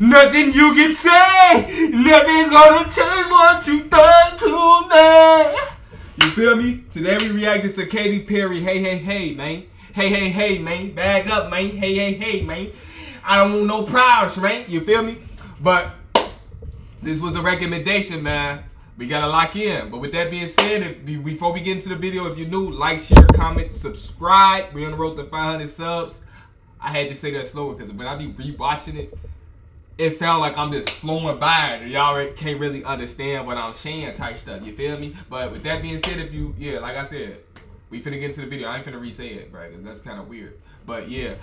Nothing you can say, nothing's gonna change what you done to me. You feel me? Today we reacted to Katy Perry. Hey, hey, hey, man. Hey, hey, hey, man. Back up, man. Hey, hey, hey, man. I don't want no problems, man. You feel me? But this was a recommendation, man. We gotta lock in. But with that being said, if, before we get into the video, if you're new, like, share, comment, subscribe. We're on the road to 500 subs. I had to say that slower because when I be rewatching it, it sounds like I'm just flowing by it. Y'all can't really understand what I'm saying type stuff. You feel me? But with that being said, if you, yeah, like I said, we finna get into the video. I ain't finna re-say it, bro, because that's kind of weird. But yeah,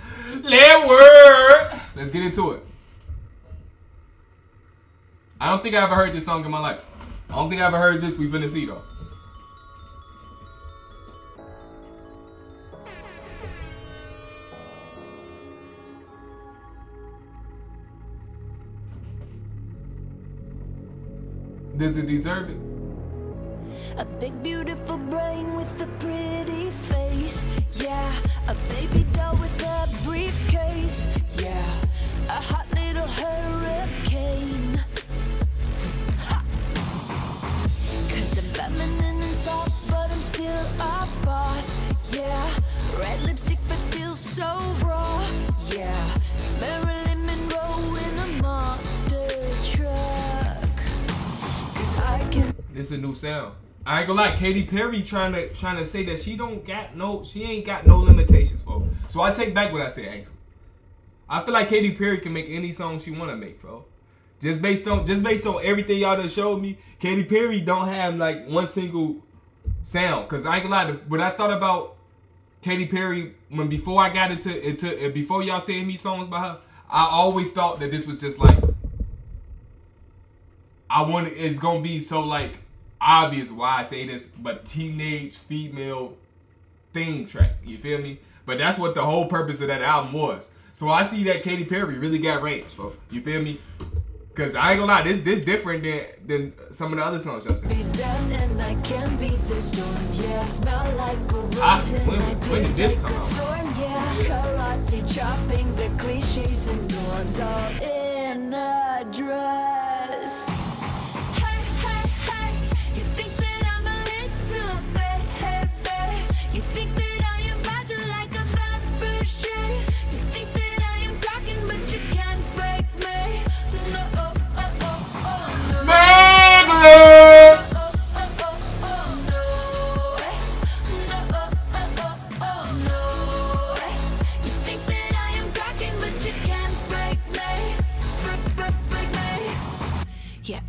let work. Let's get into it. I don't think I ever heard this song in my life. I don't think I ever heard this. We finna see though. Does it deserve it? A big beautiful brain with a pretty face. Yeah, a baby doll with a briefcase. Yeah, a hot little hurricane. Ha. Cause I'm feminine and soft but I'm still a boss. Yeah, red lipstick but still so raw. Yeah, Marilyn This is a new sound. I ain't gonna lie, Katy Perry trying to trying to say that she don't got no, she ain't got no limitations, bro. So I take back what I said. Actually, I feel like Katy Perry can make any song she wanna make, bro. Just based on just based on everything y'all done showed me, Katy Perry don't have like one single sound. Cause I ain't gonna lie, when I thought about Katy Perry when before I got into into before y'all saying me songs by her, I always thought that this was just like I want it's gonna be so like obvious why I say this, but teenage female theme track. You feel me? But that's what the whole purpose of that album was. So I see that Katy Perry really got range, bro. You feel me? Cause I ain't gonna lie, this this different than than some of the other songs y'all seen. Ah, when, when did this come out? Karate chopping the cliches and norms all in a dress.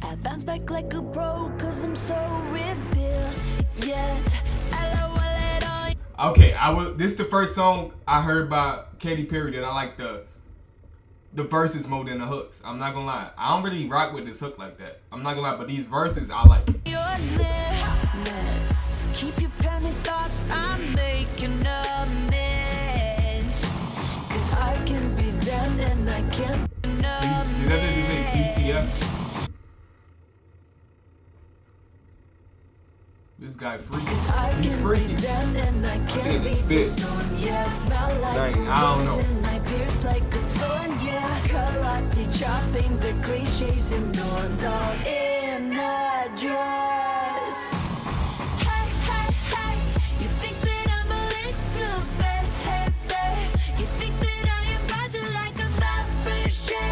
I bounce back like a pro, cause I'm so resilient. Okay, I will. This is the first song I heard by Katy Perry that I like the the verses more than the hooks. I'm not gonna lie. I don't really rock with this hook like that. I'm not gonna lie, but these verses I like. Keep your penny thoughts. I'm making amends. Cause I can be zen and I can. Is that BTF? This guy freaky. He's freaky. I think it's spit. Dang, I don't know. Karate chopping the cliches and norms all in a dress. Hey, hey, hey, you think that I'm a little. You think that I am fragile like a Fabergé.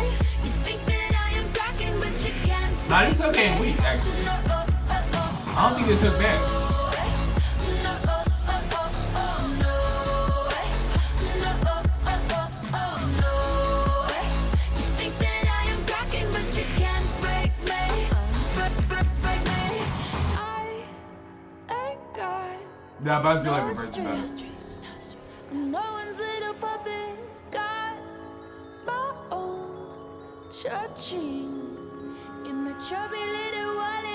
You think that I am cracking, but you can't. Nah, this ain't weak, actually. I don't think this hook bad. Yeah, but I still like the better. No one's little puppet got my own in chubby little wallet.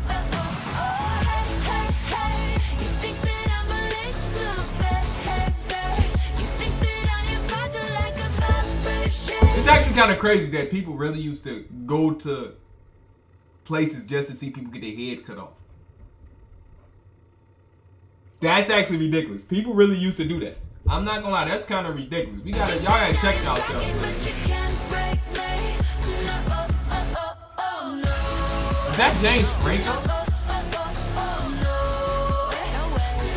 actually kind of crazy that people really used to go to places just to see people get their head cut off. That's actually ridiculous. People really used to do that. I'm not gonna lie, that's kind of ridiculous. We gotta, y'all gotta check yourselves. Is that James Franco?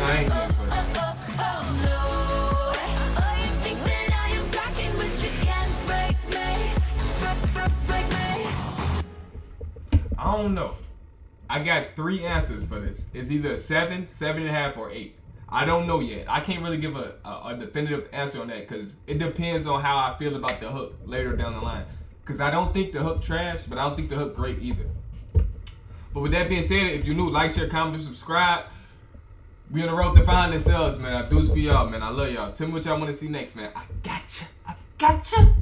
I ain't don't know. I got three answers for this. It's either seven, seven and a half, or eight. I don't know yet. I can't really give a, a, a definitive answer on that because it depends on how I feel about the hook later down the line. Because I don't think the hook trash, but I don't think the hook great either. But with that being said, if you're new, like, share, comment, subscribe. We on the road to find ourselves, man. I do this for y'all, man. I love y'all. Tell me what y'all want to see next, man. I gotcha. I gotcha.